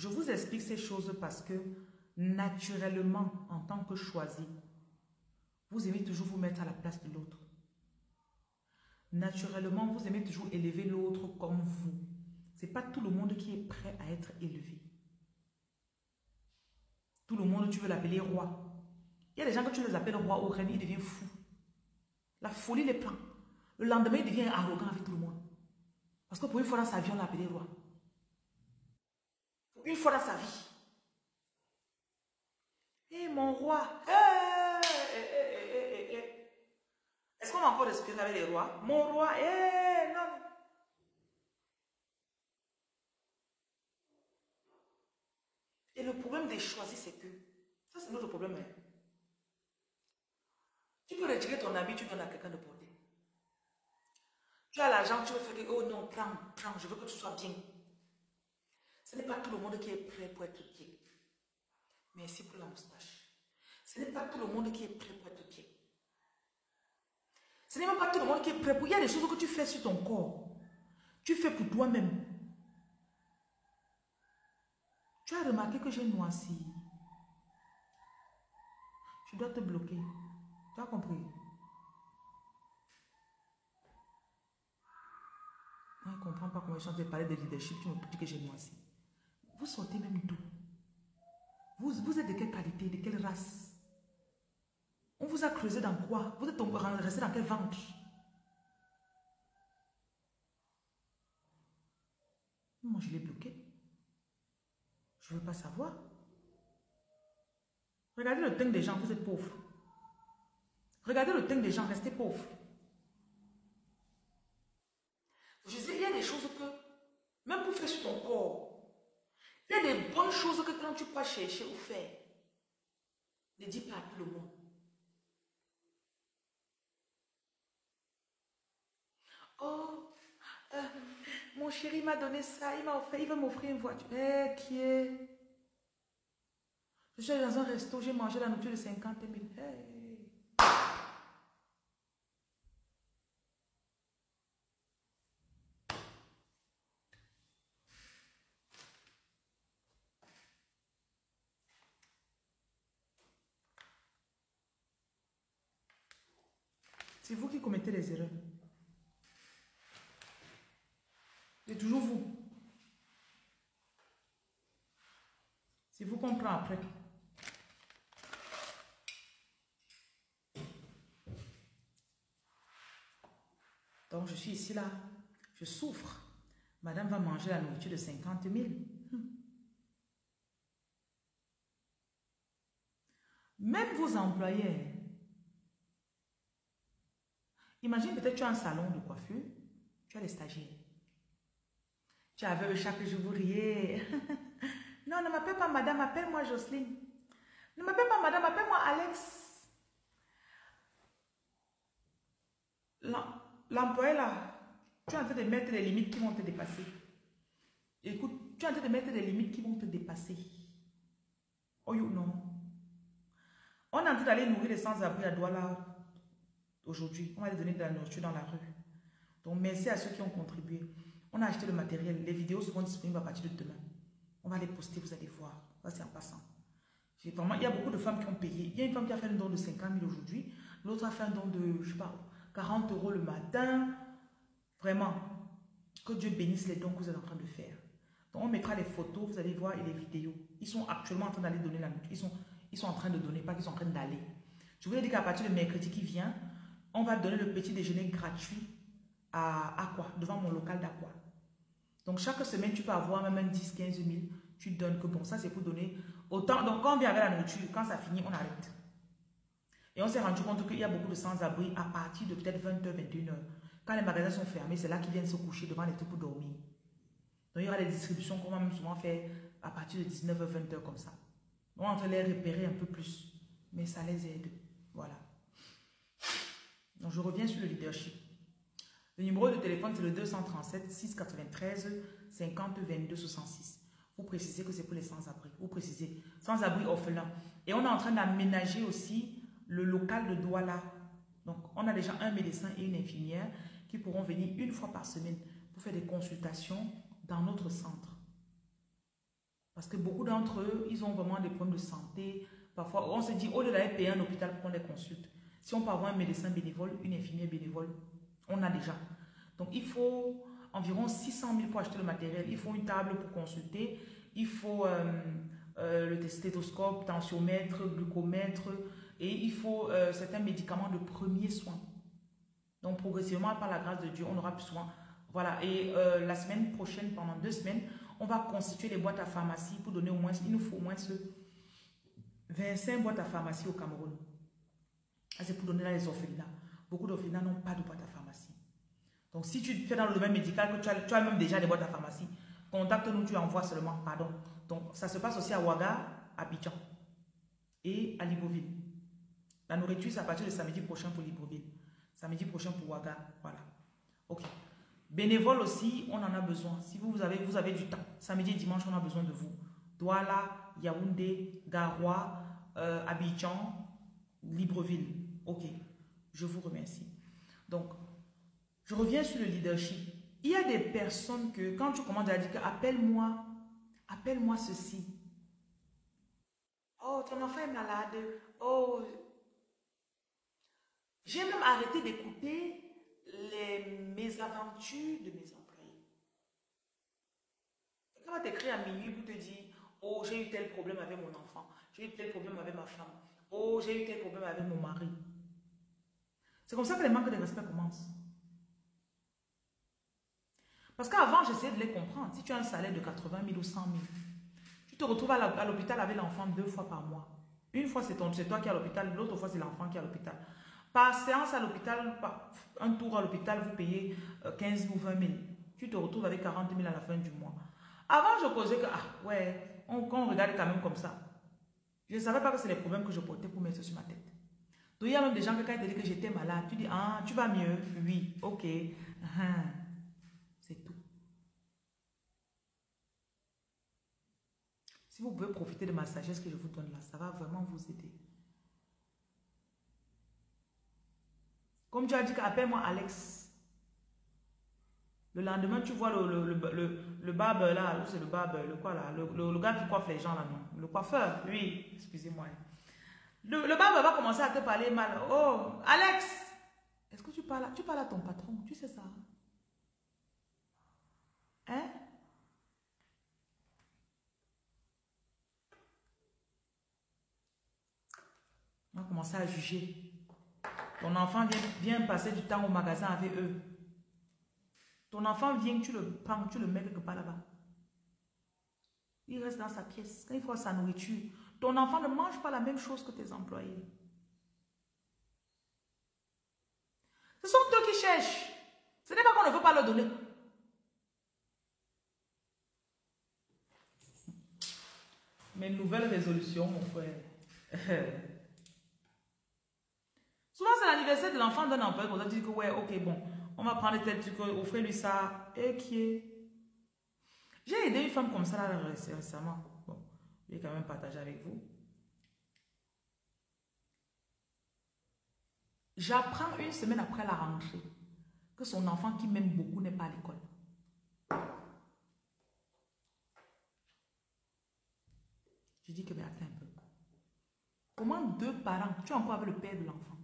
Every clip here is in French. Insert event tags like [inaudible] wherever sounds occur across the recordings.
je vous explique ces choses parce que naturellement, en tant que choisi, vous aimez toujours vous mettre à la place de l'autre. Naturellement, vous aimez toujours élever l'autre comme vous. Ce n'est pas tout le monde qui est prêt à être élevé. Tout le monde, tu veux l'appeler roi. Il y a des gens que tu les appelles roi ou reine, ils deviennent fous. La folie les prend. Le lendemain, il devient arrogant avec tout le monde. Parce que pour une fois dans sa vie, on l'a appelé roi. Une fois dans sa vie. Hé, mon roi. Est-ce qu'on a encore respiré avec les rois? Mon roi, hé, non. Et le problème des choisis, c'est que, ça c'est notre problème. Hein. Tu peux retirer ton habit, tu donnes à quelqu'un de porter. Tu as l'argent, tu veux faire que, oh non, prends, prends, je veux que tu sois bien. Ce n'est pas tout le monde qui est prêt pour être bien. Merci pour la moustache. Ce n'est pas tout le monde qui est prêt pour être bien. Ce n'est même pas tout le monde qui est prêt pour... Il y a des choses que tu fais sur ton corps. Tu fais pour toi-même. Tu as remarqué que j'ai noirci. Je dois te bloquer. Tu as compris? On ne comprend pas comment je suis en parler de leadership. Tu me dis que j'ai noirci. Vous sortez même d'où? Vous, êtes de quelle qualité, de quelle race? On vous a creusé dans quoi? Vous êtes resté dans quel ventre? Moi, je l'ai bloqué. Je ne veux pas savoir. Regardez le teint des gens, vous êtes pauvres. Regardez le teint des gens, restez pauvres. Je dis, il y a des choses que, même pour faire sur ton corps, il y a des bonnes choses que quand tu peux chercher ou faire, ne dis pas à. Oh, euh, mon chéri m'a donné ça, il m'a offert, il veut m'offrir une voiture. Eh, qui est? Je suis dans un resto, j'ai mangé la nourriture de 50 000. Hey. C'est vous qui commettez les erreurs. C'est toujours vous. Si vous comprenez après. Donc, je suis ici là. Je souffre. Madame va manger la nourriture de 50 000. Même vos employés. Imagine peut-être tu as un salon de coiffure. Tu as les stagiaires. Tu avais chaque jour, vous riez. [laughs] non, ne m'appelle pas madame, appelle-moi Jocelyne. Ne m'appelle pas madame, appelle-moi Alex. L'employé là, tu es en train de mettre les limites qui vont te dépasser. Écoute, tu es en train de mettre des limites qui vont te dépasser. Oh you non. On est en train d'aller nourrir les sans-abri à Douala aujourd'hui. On va les donner de la nourriture dans la rue. Donc merci à ceux qui ont contribué. On a acheté le matériel. Les vidéos seront disponibles à partir de demain. On va les poster, vous allez voir. Ça, c'est en passant. Vraiment, il y a beaucoup de femmes qui ont payé. Il y a une femme qui a fait un don de 50 000 aujourd'hui. L'autre a fait un don de, je sais pas, 40 euros le matin. Vraiment, que Dieu bénisse les dons que vous êtes en train de faire. Donc, on mettra les photos, vous allez voir, et les vidéos. Ils sont actuellement en train d'aller donner la nourriture. Ils sont, ils sont en train de donner, pas qu'ils sont en train d'aller. Je vous ai dit qu'à partir de mercredi qui vient, on va donner le petit déjeuner gratuit à Aqua, devant mon local d'Aqua. Donc, chaque semaine, tu peux avoir même 10, 15 000. Tu donnes que bon, ça, c'est pour donner autant. Donc, quand on vient avec la nourriture, quand ça finit, on arrête. Et on s'est rendu compte qu'il y a beaucoup de sans-abri à partir de peut-être 20h, 21h. Quand les magasins sont fermés, c'est là qu'ils viennent se coucher devant les trucs pour dormir. Donc, il y aura des distributions qu'on va même souvent faire à partir de 19h, 20h comme ça. On en train de les repérer un peu plus. Mais ça les aide. Donc, je reviens sur le leadership. Le numéro de téléphone, c'est le 237 693 50 22 66. Vous précisez que c'est pour les sans-abri. Vous précisez sans-abri orphelin. Et on est en train d'aménager aussi le local de Douala. Donc, on a déjà un médecin et une infirmière qui pourront venir une fois par semaine pour faire des consultations dans notre centre. Parce que beaucoup d'entre eux, ils ont vraiment des problèmes de santé. Parfois, on se dit, au lieu d'aller payer un hôpital pour qu'on les consulte, si on peut avoir un médecin bénévole, une infirmière bénévole, on a déjà. Donc, il faut environ 600 000 pour acheter le matériel. Il faut une table pour consulter. Il faut euh, euh, le stéthoscope, tensiomètre, glucomètre. Et il faut euh, certains médicaments de premier soin. Donc, progressivement, par la grâce de Dieu, on aura plus soin. Voilà. Et la semaine prochaine, pendant deux semaines, on va constituer les boîtes à pharmacie pour donner au moins, il nous faut au moins ce 25 boîtes à pharmacie au Cameroun. C'est pour donner à les orphelinats. Beaucoup d'orphelinats n'ont pas de boîte à pharmacie. Donc, si tu fais dans le domaine médical, que tu as, tu as même déjà des boîtes à pharmacie, contacte-nous, tu envoies seulement, pardon. Donc, ça se passe aussi à Ouaga, à Abidjan et à Libreville. La nourriture, c'est à partir de samedi prochain pour Libreville. Samedi prochain pour Ouaga, voilà. Ok. Bénévole aussi, on en a besoin. Si vous avez, vous avez du temps, samedi et dimanche, on a besoin de vous. Douala, Yaoundé, Garoua, euh, Abidjan, Libreville. Ok, je vous remercie. Donc, je reviens sur le leadership. Il y a des personnes que, quand tu commandes à dire appelle-moi, appelle-moi ceci. Oh, ton enfant est malade. Oh, j'ai même arrêté d'écouter les mésaventures de mes employés. Quand on t'écrit à minuit pour te dire, oh, j'ai eu tel problème avec mon enfant, j'ai eu tel problème avec ma femme, oh, j'ai eu tel problème avec mon mari. C'est comme ça que les manques de respect commencent. Parce qu'avant, j'essayais de les comprendre. Si tu as un salaire de 80 000 ou 100 000, tu te retrouves à l'hôpital avec l'enfant deux fois par mois. Une fois, c'est toi qui es à l'hôpital, l'autre fois, c'est l'enfant qui est à l'hôpital. Par séance à l'hôpital, un tour à l'hôpital, vous payez 15 000 ou 20 000. Tu te retrouves avec 40 000 à la fin du mois. Avant, je posais que, ah ouais, on, on regarde quand même comme ça. Je ne savais pas que c'est les problèmes que je portais pour mettre sur ma tête. Donc, il y a même des gens qui, quand ils te disent que j'étais malade, tu dis, ah, tu vas mieux Oui, ok. Ah, c'est tout. Si vous pouvez profiter de ma sagesse que je vous donne là, ça va vraiment vous aider. Comme tu as dit, appelle-moi Alex. Le lendemain, tu vois le, le, le, le, barbe là, c'est le barbe, le quoi là, le, gars qui coiffe les gens là, non? Le coiffeur, oui, excusez-moi. Le, le va commencer à te parler mal. Oh, Alex, est-ce que tu parles, tu parles à ton patron? Tu sais ça? Hein? On va commencer à juger. Ton enfant vient, vient, passer du temps au magasin avec eux. Ton enfant vient, tu le prends, tu le mets quelque part là-bas. Il reste dans sa pièce. Quand il faut sa nourriture, ton enfant ne mange pas la même chose que tes employés. Ce sont eux qui cherchent. Ce n'est pas qu'on ne veut pas leur donner. Mes nouvelles résolutions, mon frère. [laughs] Souvent, c'est l'anniversaire de l'enfant d'un employé. On dit que, ouais, ok, bon, on va prendre tel truc, offrez-lui ça. Et qui est. J'ai aidé une femme comme ça là, récemment. Je vais quand même partager avec vous. J'apprends une semaine après la rentrée que son enfant qui m'aime beaucoup n'est pas à l'école. Je dis que, mais attends un peu. Comment deux parents, tu es encore avec le père de l'enfant,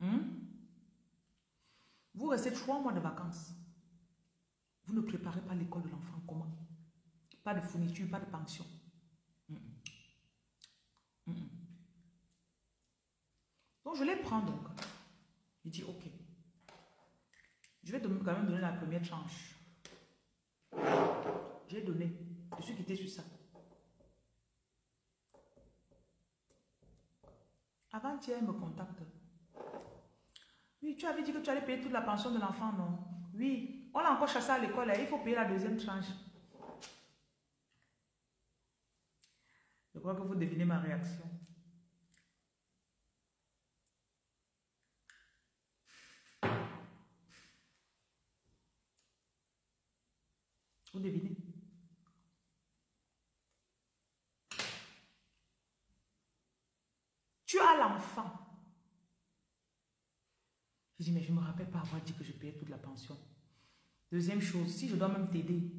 Hmm? Vous restez trois mois de vacances. Vous ne préparez pas l'école de l'enfant. Comment? Pas de fourniture, pas de pension. Donc je les prends donc. Il dit ok. Je vais quand même donner la première tranche. J'ai donné. Je suis quitté sur ça. Avant-hier, il me contacte. Oui, tu avais dit que tu allais payer toute la pension de l'enfant, non? Oui, on l'a encore chassé à l'école, il faut payer la deuxième tranche. Je crois que vous devinez ma réaction. Vous devinez Tu as l'enfant. Je dis, mais je ne me rappelle pas avoir dit que je payais toute la pension. Deuxième chose, si je dois même t'aider,